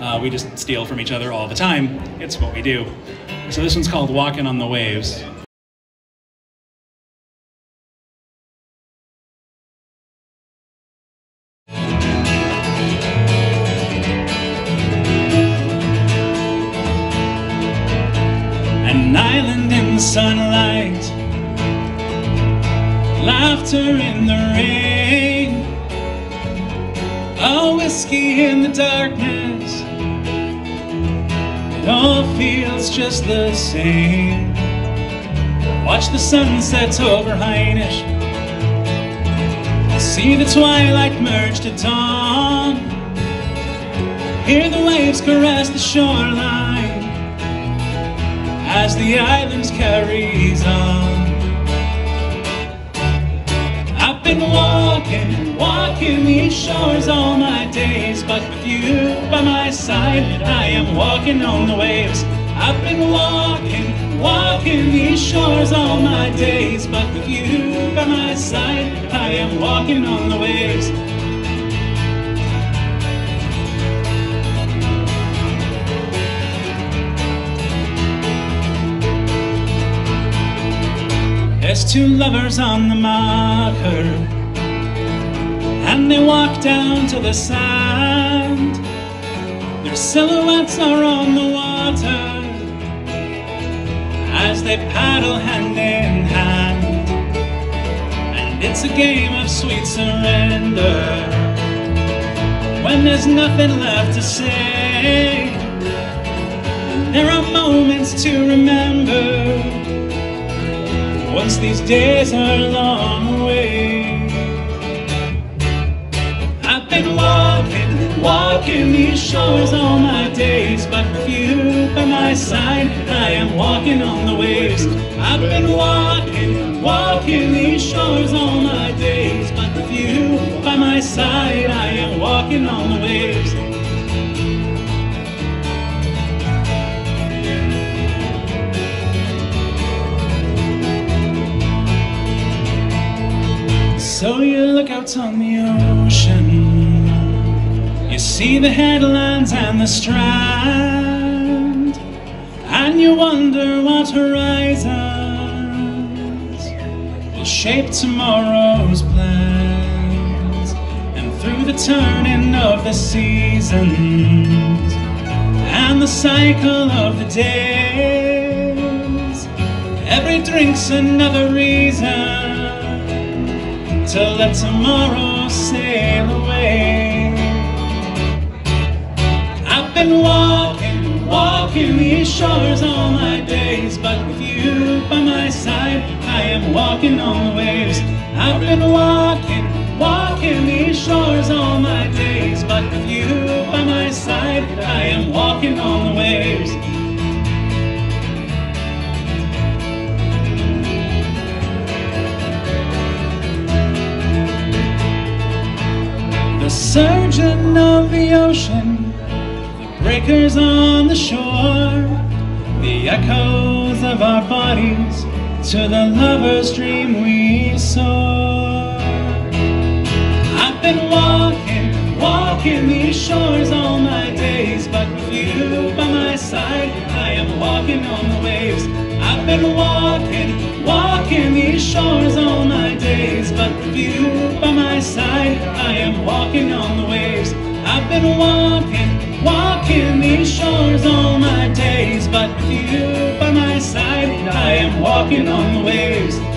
Uh, we just steal from each other all the time. It's what we do. So this one's called Walking on the Waves. An island in the sunlight, laughter in the rain, a whiskey in the darkness. It all feels just the same. Watch the sunset over Heisgeir. See the twilight merge to dawn. Hear the waves caress the shoreline as the island carries on. I've been walking, walking these shores all my days, but with you by my side, I am walking on the waves. I've been walking, walking these shores all my days, but with you by my side, I am walking on the waves. There's two lovers on the machair, and they walk down to the sand. Their silhouettes are on the water as they paddle hand in hand. And it's a game of sweet surrender when there's nothing left to say. There are moments to remember once these days are long walking, these shores all my days, but with you by my side, I am walking on the waves. I've been walking, walking these shores all my days, but with you by my side, I am walking on the waves. So you look out on the ocean, see the headlands and the strand, and you wonder what horizons will shape tomorrow's plans. And through the turning of the seasons and the cycle of the days, every drink's another reason to let tomorrow sail away. I've been walking, walking these shores all my days, but with you by my side, I am walking on the waves. I've been walking, walking these shores all my days, but with you by my side, I am walking on the waves. The surgeon of the ocean, breakers on the shore, the echoes of our bodies to the lover's dream we soar. I've been walking, walking these shores all my days, but with you by my side, I am walking on the waves. I've been walking, walking these shores all my days, but with you by my side, I am walking on the waves. I've been walking, walking on the waves.